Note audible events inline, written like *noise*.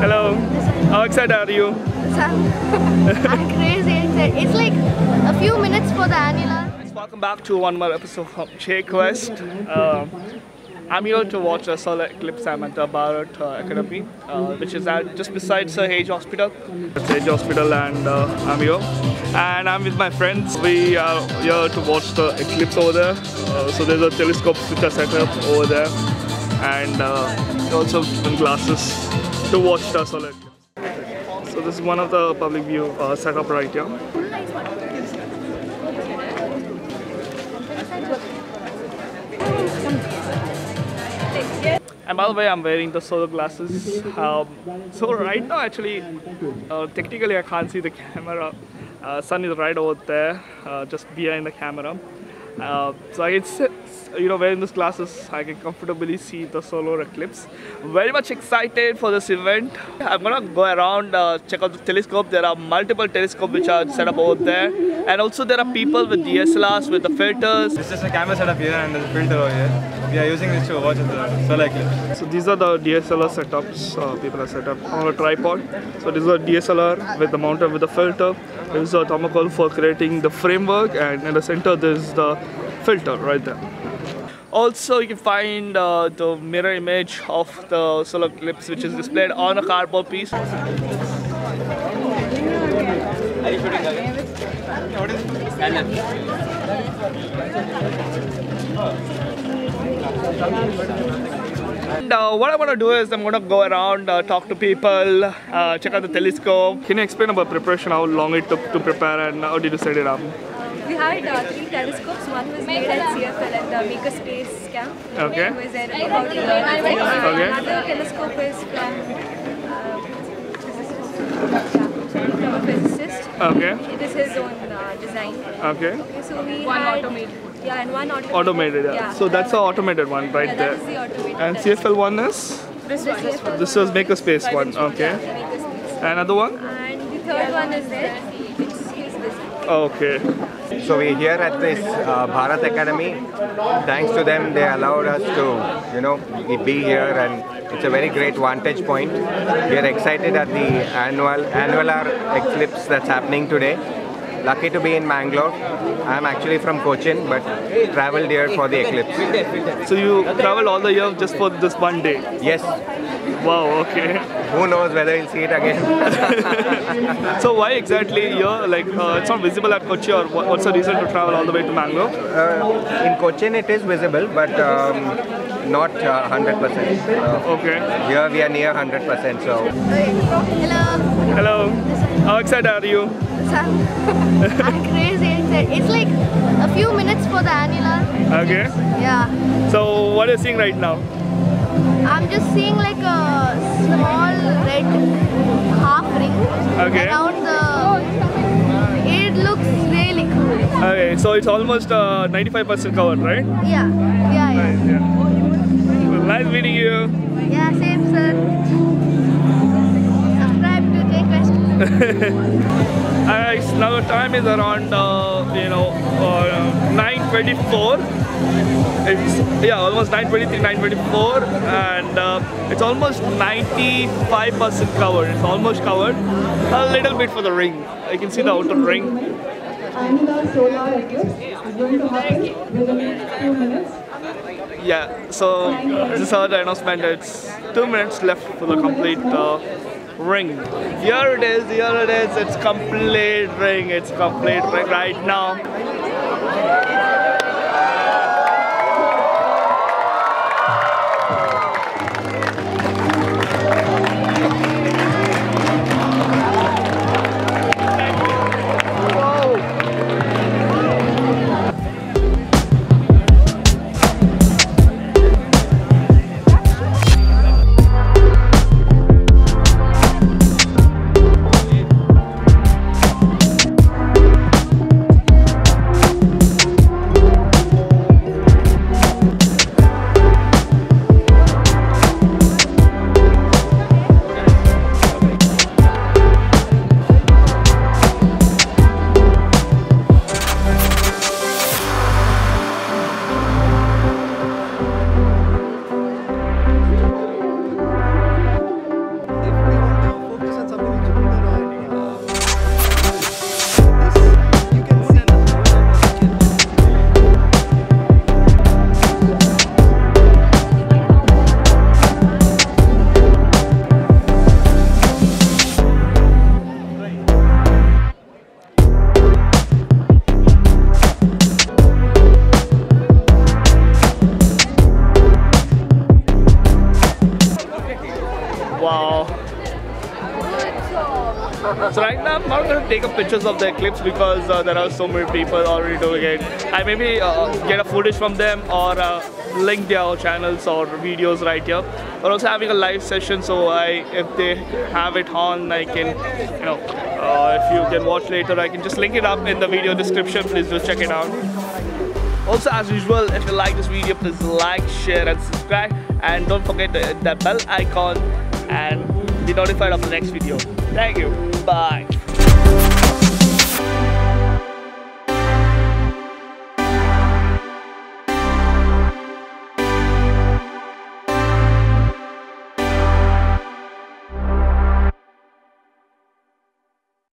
Hello. How excited are you? *laughs* I'm crazy excited. It's like a few minutes for the annular. Welcome back to one more episode of jQuest. Uh, I'm here to watch the solar eclipse. I'm at the Bharath uh, Academy, uh, which is at just beside Sir Hage Hospital. It's Hage Hospital, and uh, I'm here. And I'm with my friends. We are here to watch the eclipse over there. Uh, so there's a telescope which are set up over there, and uh, also glasses to watch the solar. So this is one of the public view uh, setup right here. And by the way, I'm wearing the solar glasses. Um, so right now, actually, uh, technically I can't see the camera. Uh, sun is right over there, uh, just behind the camera. Uh, so I can, sit, you know, wearing these glasses, I can comfortably see the solar eclipse. Very much excited for this event. I'm gonna go around, uh, check out the telescope. There are multiple telescopes which are set up over there, and also there are people with DSLRs with the filters. This is a camera set up here and there's a filter over here. We are using this to watch the solar eclipse. So these are the DSLR setups uh, people have set up on a tripod. So this is a DSLR with the mounted with the filter. This is a thermocol for creating the framework and in the center there's the filter right there. Also you can find uh, the mirror image of the solar eclipse which is displayed on a cardboard piece. And uh, what I want to do is I'm going to go around, uh, talk to people, uh, check out the telescope. Can you explain about preparation, how long it took to prepare and how did you set it up? We had uh, three telescopes. One was made at CFAL at the Makerspace camp. Okay. It was there about a year before. Okay. Another telescope is from uh, physicist. Yeah, from a physicist. Okay, It is his own uh, design. okay. Okay, so we one had, automated. Yeah, and one automated. Automated, yeah. So that's the automated one right yeah, there. That is the automated. And telescope. CFAL one is? This one. CFAL This was Makerspace one, Yeah, okay. Makerspace. Another one? And the third one is there. It's his design. Okay. So we're here at this uh, Bharath Academy. Thanks to them, they allowed us to, you know, be here, and it's a very great vantage point. We are excited at the annual annular eclipse that's happening today. Lucky to be in Mangalore. I'm actually from Cochin, but traveled here for the eclipse. So you traveled all the year just for this one day? Yes, Wow, okay. who knows whether we'll see it again. *laughs* So why exactly here? Like uh, it's not visible at Kochi or what, what's the reason to travel all the way to Mangalore? Uh, in Cochin, it is visible, but um, not uh, 100%. Uh, Okay. here we are near 100%, so. Hello. Hello. How excited are you? *laughs* I'm crazy excited. It's like a few minutes for the annular. Okay. Yeah. So what are you seeing right now? I'm just seeing like a small red half ring Okay. around the. It looks really cool. Okay, so it's almost uh, 95% covered, right? Yeah, yeah, yeah. Nice, yeah. Well, nice meeting you. Yeah, same sir. Uh, now the time is around, uh, you know, uh, 9.24. It's, yeah, almost 9.23, 9.24 and uh, it's almost 95% covered. It's almost covered. A little bit for the ring. I can see the outer ring. annular solar eclipse is going to happen within few minutes. Yeah, so this is how the announcement. It's two minutes left for the complete uh, ring. Here it is, here it is. It's complete ring. It's complete ring right now. So right now I'm not going to take up pictures of the eclipse because uh, there are so many people already doing it. I maybe uh, get a footage from them or uh, link their channels or videos right here. We're also having a live session so I, if they have it on I can, you know, uh, if you can watch later I can just link it up in the video description. Please do check it out. Also, as usual, if you like this video, please like, share, and subscribe. And don't forget hit that bell icon and be notified of the next video. Thank you. Bye.